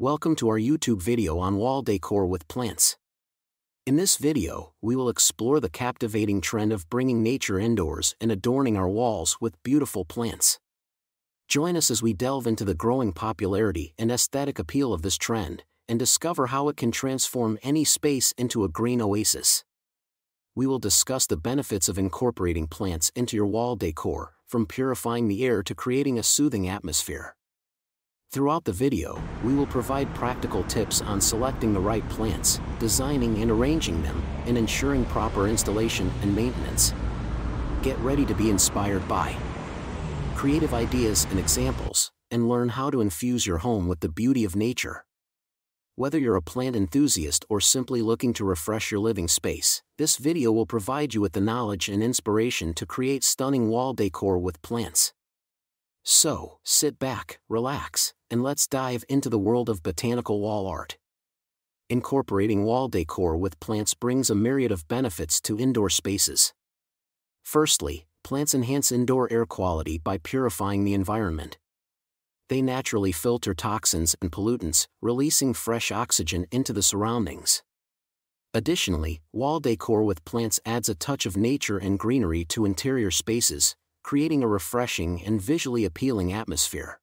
Welcome to our YouTube video on wall decor with plants. In this video, we will explore the captivating trend of bringing nature indoors and adorning our walls with beautiful plants. Join us as we delve into the growing popularity and aesthetic appeal of this trend, and discover how it can transform any space into a green oasis. We will discuss the benefits of incorporating plants into your wall decor, from purifying the air to creating a soothing atmosphere. Throughout the video, we will provide practical tips on selecting the right plants, designing and arranging them, and ensuring proper installation and maintenance. Get ready to be inspired by creative ideas and examples, and learn how to infuse your home with the beauty of nature. Whether you're a plant enthusiast or simply looking to refresh your living space, this video will provide you with the knowledge and inspiration to create stunning wall decor with plants. So, sit back, relax, and let's dive into the world of botanical wall art. Incorporating wall decor with plants brings a myriad of benefits to indoor spaces. Firstly, plants enhance indoor air quality by purifying the environment. They naturally filter toxins and pollutants, releasing fresh oxygen into the surroundings. Additionally, wall decor with plants adds a touch of nature and greenery to interior spaces, creating a refreshing and visually appealing atmosphere.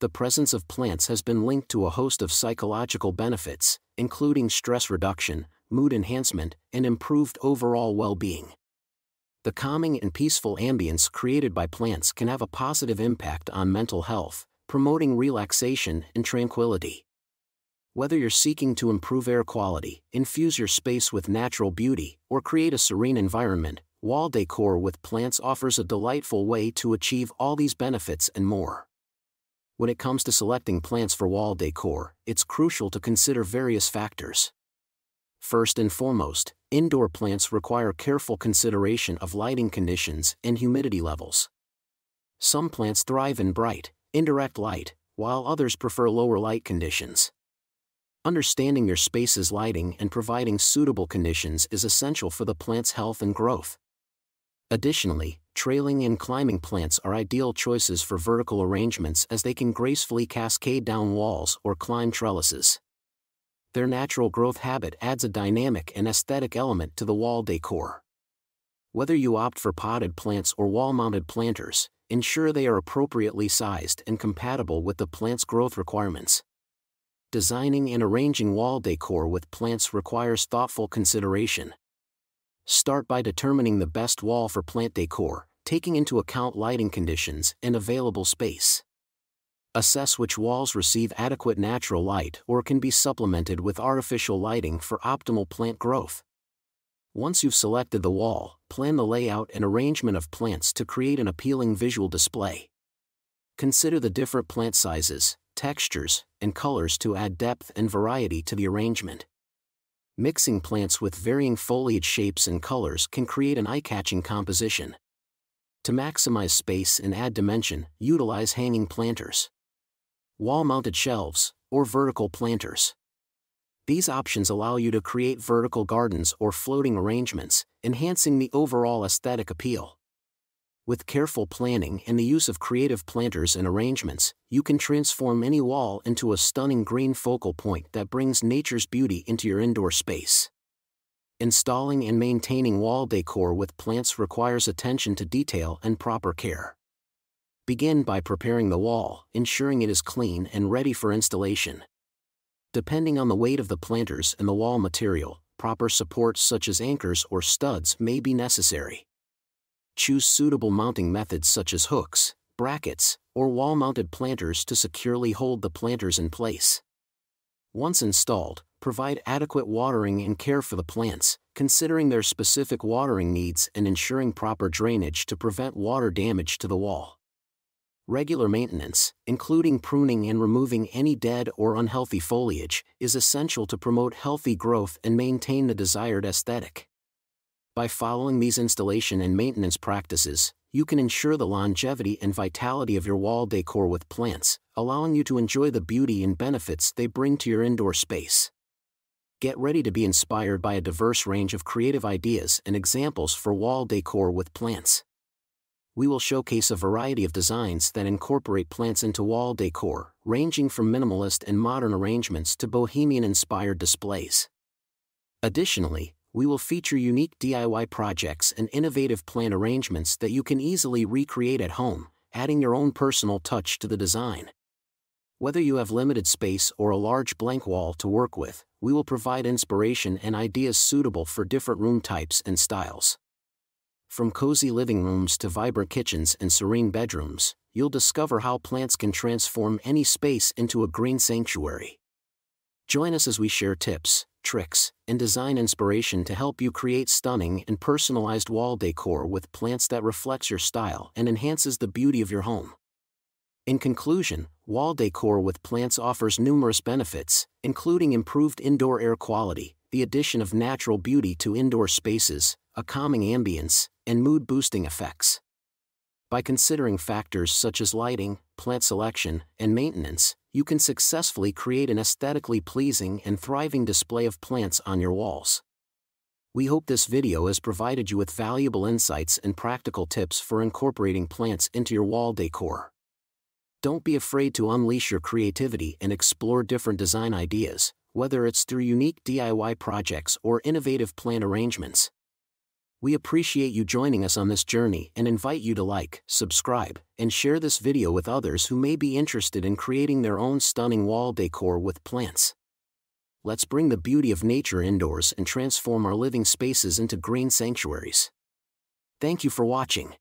The presence of plants has been linked to a host of psychological benefits, including stress reduction, mood enhancement, and improved overall well being. The calming and peaceful ambience created by plants can have a positive impact on mental health, promoting relaxation and tranquility. Whether you're seeking to improve air quality, infuse your space with natural beauty, or create a serene environment, Wall decor with plants offers a delightful way to achieve all these benefits and more. When it comes to selecting plants for wall decor, it's crucial to consider various factors. First and foremost, indoor plants require careful consideration of lighting conditions and humidity levels. Some plants thrive in bright, indirect light, while others prefer lower light conditions. Understanding your space's lighting and providing suitable conditions is essential for the plant's health and growth. Additionally, trailing and climbing plants are ideal choices for vertical arrangements as they can gracefully cascade down walls or climb trellises. Their natural growth habit adds a dynamic and aesthetic element to the wall decor. Whether you opt for potted plants or wall-mounted planters, ensure they are appropriately sized and compatible with the plant's growth requirements. Designing and arranging wall decor with plants requires thoughtful consideration. Start by determining the best wall for plant decor, taking into account lighting conditions and available space. Assess which walls receive adequate natural light or can be supplemented with artificial lighting for optimal plant growth. Once you've selected the wall, plan the layout and arrangement of plants to create an appealing visual display. Consider the different plant sizes, textures, and colors to add depth and variety to the arrangement. Mixing plants with varying foliage shapes and colors can create an eye-catching composition. To maximize space and add dimension, utilize hanging planters. Wall-mounted shelves, or vertical planters. These options allow you to create vertical gardens or floating arrangements, enhancing the overall aesthetic appeal. With careful planning and the use of creative planters and arrangements, you can transform any wall into a stunning green focal point that brings nature's beauty into your indoor space. Installing and maintaining wall decor with plants requires attention to detail and proper care. Begin by preparing the wall, ensuring it is clean and ready for installation. Depending on the weight of the planters and the wall material, proper supports such as anchors or studs may be necessary choose suitable mounting methods such as hooks, brackets, or wall-mounted planters to securely hold the planters in place. Once installed, provide adequate watering and care for the plants, considering their specific watering needs and ensuring proper drainage to prevent water damage to the wall. Regular maintenance, including pruning and removing any dead or unhealthy foliage, is essential to promote healthy growth and maintain the desired aesthetic. By following these installation and maintenance practices, you can ensure the longevity and vitality of your wall decor with plants, allowing you to enjoy the beauty and benefits they bring to your indoor space. Get ready to be inspired by a diverse range of creative ideas and examples for wall decor with plants. we will showcase a variety of designs that incorporate plants into wall decor, ranging from minimalist and modern arrangements to bohemian inspired displays. Additionally, we will feature unique DIY projects and innovative plant arrangements that you can easily recreate at home, adding your own personal touch to the design. Whether you have limited space or a large blank wall to work with, we will provide inspiration and ideas suitable for different room types and styles. From cozy living rooms to vibrant kitchens and serene bedrooms, you'll discover how plants can transform any space into a green sanctuary. Join us as we share tips, tricks, and design inspiration to help you create stunning and personalized wall decor with plants that reflects your style and enhances the beauty of your home. In conclusion, wall decor with plants offers numerous benefits, including improved indoor air quality, the addition of natural beauty to indoor spaces, a calming ambience, and mood boosting effects. By considering factors such as lighting, plant selection, and maintenance, you can successfully create an aesthetically pleasing and thriving display of plants on your walls. We hope this video has provided you with valuable insights and practical tips for incorporating plants into your wall decor. Don't be afraid to unleash your creativity and explore different design ideas, whether it's through unique DIY projects or innovative plant arrangements. We appreciate you joining us on this journey and invite you to like, subscribe, and share this video with others who may be interested in creating their own stunning wall decor with plants. Let's bring the beauty of nature indoors and transform our living spaces into green sanctuaries. Thank you for watching.